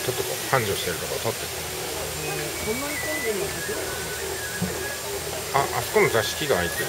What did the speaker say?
ちょっとこう繁盛してるところ撮ってこんなに混んでるの初めてああそこの座敷が空いてる。